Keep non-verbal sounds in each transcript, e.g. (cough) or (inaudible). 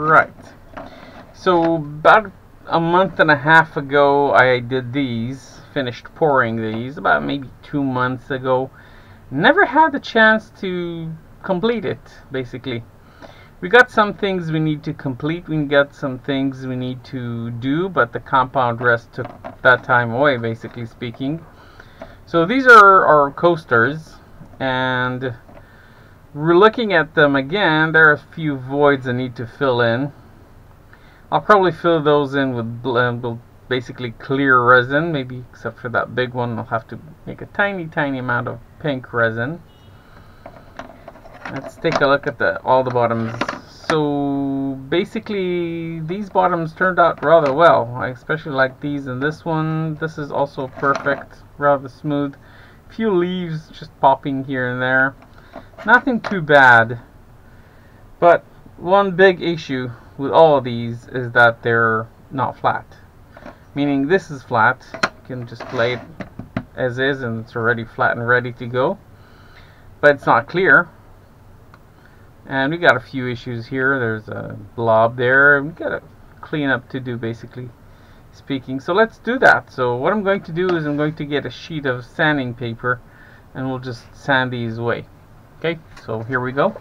Right. So about a month and a half ago I did these, finished pouring these, about maybe two months ago. Never had the chance to complete it, basically. We got some things we need to complete, we got some things we need to do, but the compound rest took that time away, basically speaking. So these are our coasters, and we're looking at them again. There are a few voids I need to fill in. I'll probably fill those in with uh, basically clear resin, maybe except for that big one. I'll have to make a tiny, tiny amount of pink resin. Let's take a look at the all the bottoms. So basically, these bottoms turned out rather well. I especially like these and this one. This is also perfect, rather smooth. Few leaves just popping here and there. Nothing too bad. But one big issue with all of these is that they're not flat. Meaning this is flat. You can just lay it as is and it's already flat and ready to go. But it's not clear. And we got a few issues here. There's a blob there. We got a cleanup to do basically speaking. So let's do that. So what I'm going to do is I'm going to get a sheet of sanding paper and we'll just sand these away. Okay, so here we go.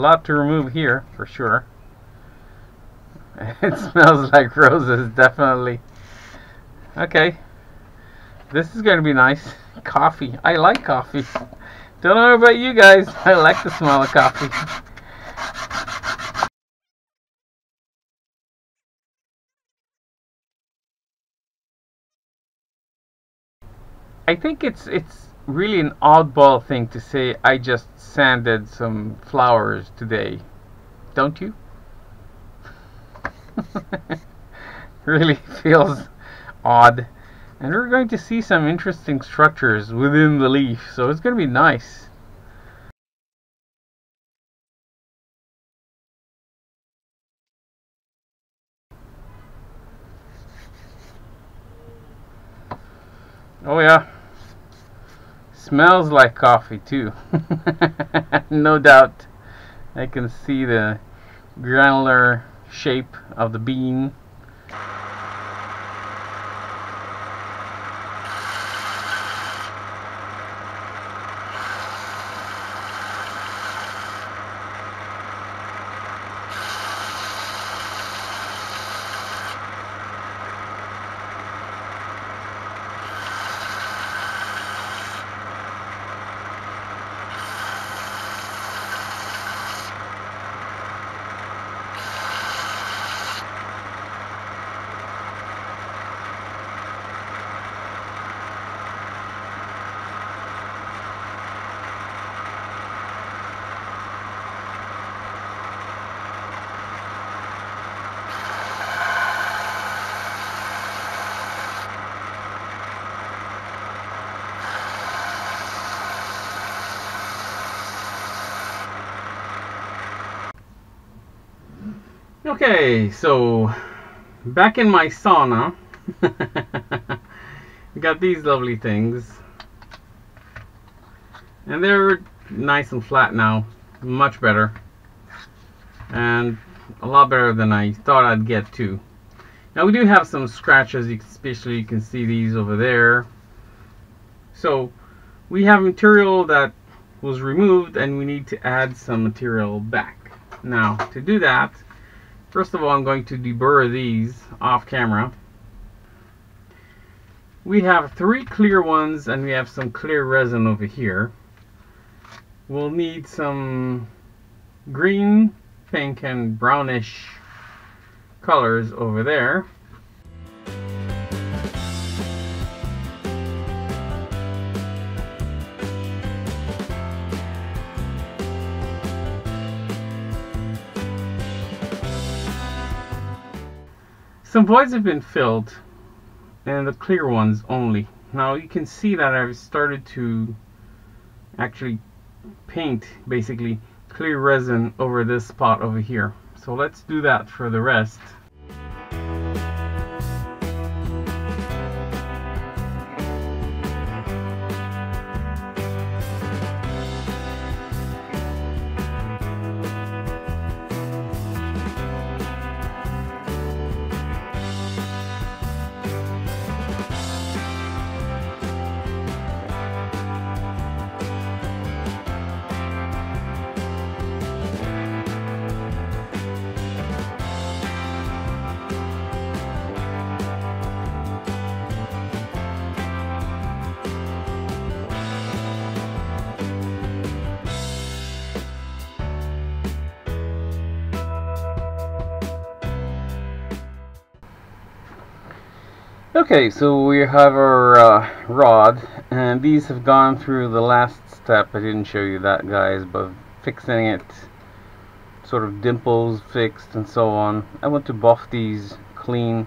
Lot to remove here, for sure. (laughs) It smells like roses, definitely. Okay. This is going to be nice. Coffee. I like coffee. Don't know about you guys. (laughs) I like the smell of coffee. I think it's it's really an oddball thing to say I just sanded some flowers today. Don't you? (laughs) really feels odd. And we're going to see some interesting structures within the leaf, so it's going to be nice. Oh yeah. Smells like coffee too. (laughs) no doubt. I can see the granular shape of the bean. Okay, so back in my sauna, (laughs) got these lovely things, and they're nice and flat now, much better, and a lot better than I thought I'd get too. Now we do have some scratches, especially you can see these over there. So we have material that was removed and we need to add some material back. Now to do that, First of all, I'm going to deburr these off camera. We have three clear ones and we have some clear resin over here. We'll need some green, pink, and brownish colors over there. Some voids have been filled and the clear ones only. Now you can see that I've started to actually paint basically clear resin over this spot over here. So let's do that for the rest. Okay, so we have our uh, rod, and these have gone through the last step. I didn't show you that, guys, but fixing it, sort of dimples fixed and so on. I want to buff these clean,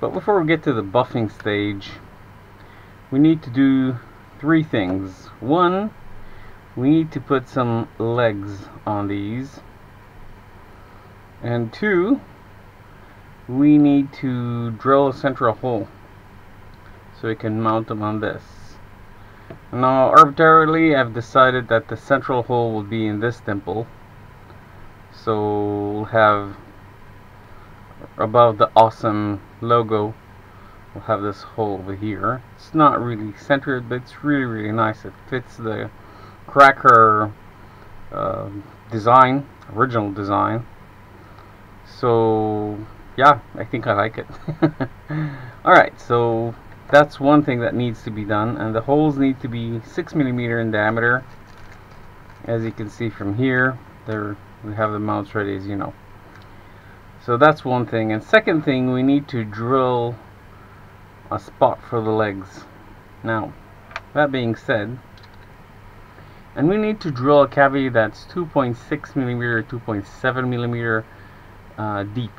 but before we get to the buffing stage, we need to do three things. One, we need to put some legs on these, and two, we need to drill a central hole so we can mount them on this. Now arbitrarily I've decided that the central hole will be in this dimple so we'll have above the awesome logo we'll have this hole over here. It's not really centered but it's really really nice. It fits the cracker uh, design, original design. So yeah, I think I like it. (laughs) Alright, so that's one thing that needs to be done. And the holes need to be 6 millimeter in diameter. As you can see from here, there we have the mounts ready as you know. So that's one thing. And second thing, we need to drill a spot for the legs. Now, that being said, and we need to drill a cavity that's 2.6 millimeter, 2.7 millimeter uh, deep.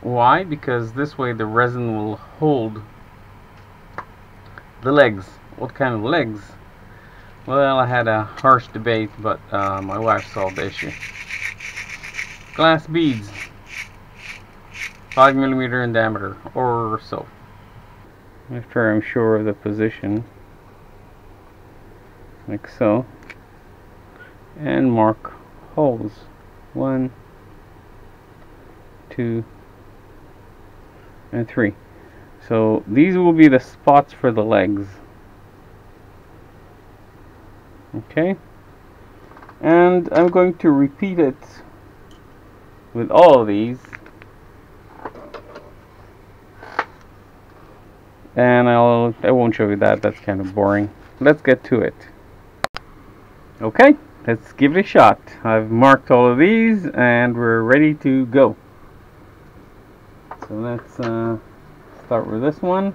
Why? Because this way the resin will hold the legs. What kind of legs? Well, I had a harsh debate, but uh, my wife solved the issue. Glass beads. 5 millimeter in diameter, or so. After I'm sure of the position, like so, and mark holes. One, two, and 3. So these will be the spots for the legs. Okay. And I'm going to repeat it with all of these. And I'll I won't show you that, that's kind of boring. Let's get to it. Okay, let's give it a shot. I've marked all of these and we're ready to go. So let's uh, start with this one.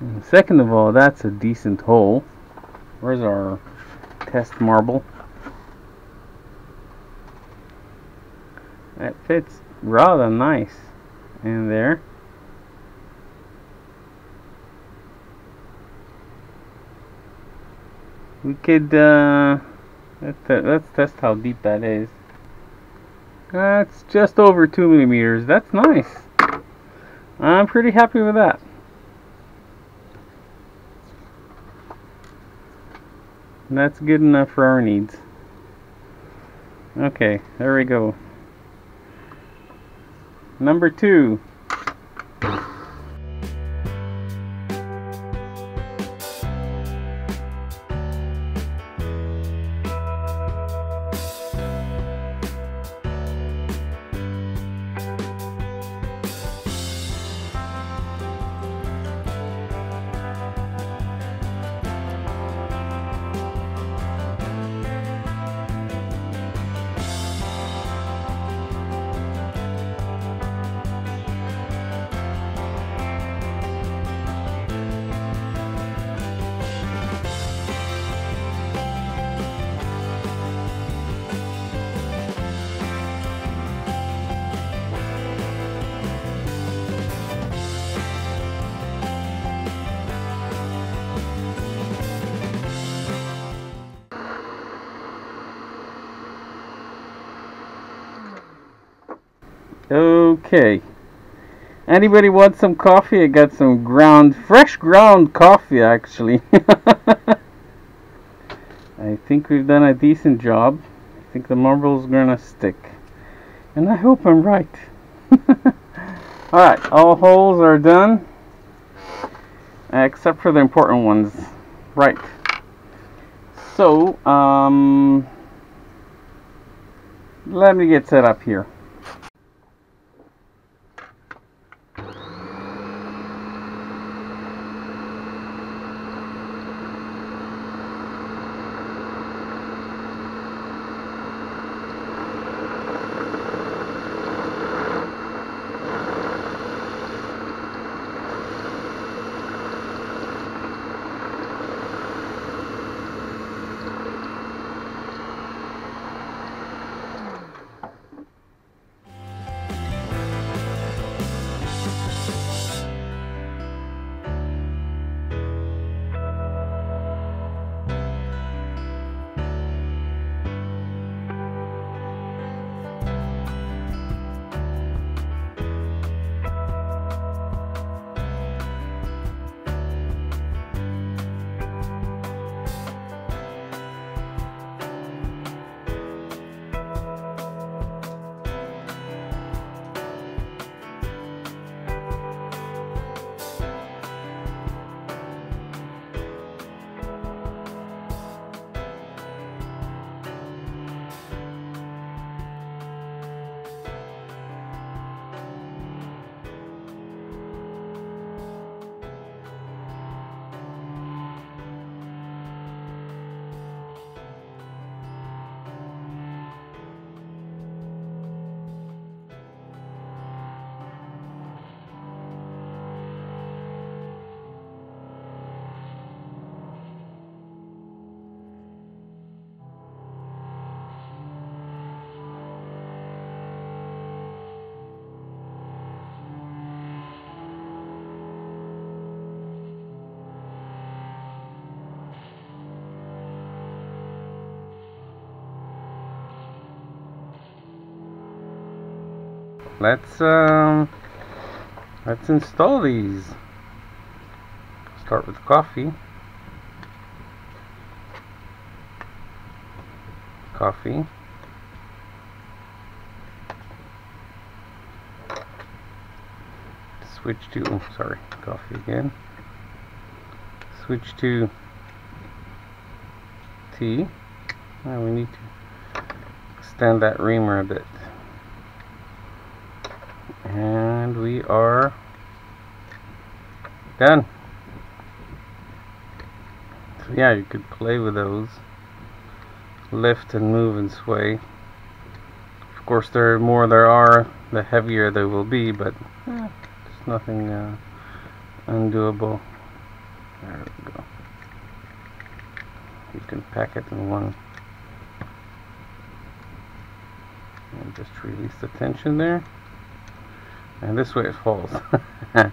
And second of all, that's a decent hole. Where's our test marble? That fits rather nice in there. We could, uh, let's, let's test how deep that is. That's just over 2 millimeters. That's nice. I'm pretty happy with that. That's good enough for our needs. Okay, there we go. Number two. Okay. Anybody want some coffee? I got some ground, fresh ground coffee actually. (laughs) I think we've done a decent job. I think the marble's gonna stick. And I hope I'm right. (laughs) Alright, all holes are done. Except for the important ones. Right. So, um, let me get set up here. Let's um, let's install these. Start with coffee. Coffee. Switch to oh, sorry coffee again. Switch to tea. Now we need to extend that reamer a bit and we are done. So yeah you could play with those. Lift and move and sway. Of course the more there are the heavier they will be but there's nothing uh, undoable. There we go. You can pack it in one. And just release the tension there and this way it falls (laughs)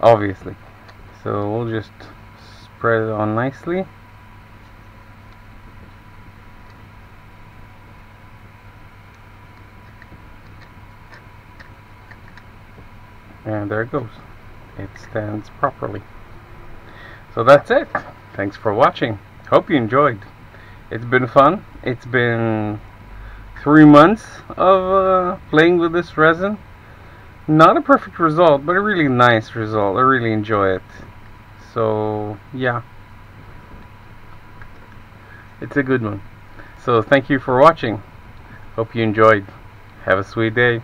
obviously. So we'll just spread it on nicely. And there it goes. It stands properly. So that's it. Thanks for watching. Hope you enjoyed. It's been fun. It's been three months of uh, playing with this resin not a perfect result, but a really nice result. I really enjoy it. So, yeah. It's a good one. So, thank you for watching. Hope you enjoyed. Have a sweet day.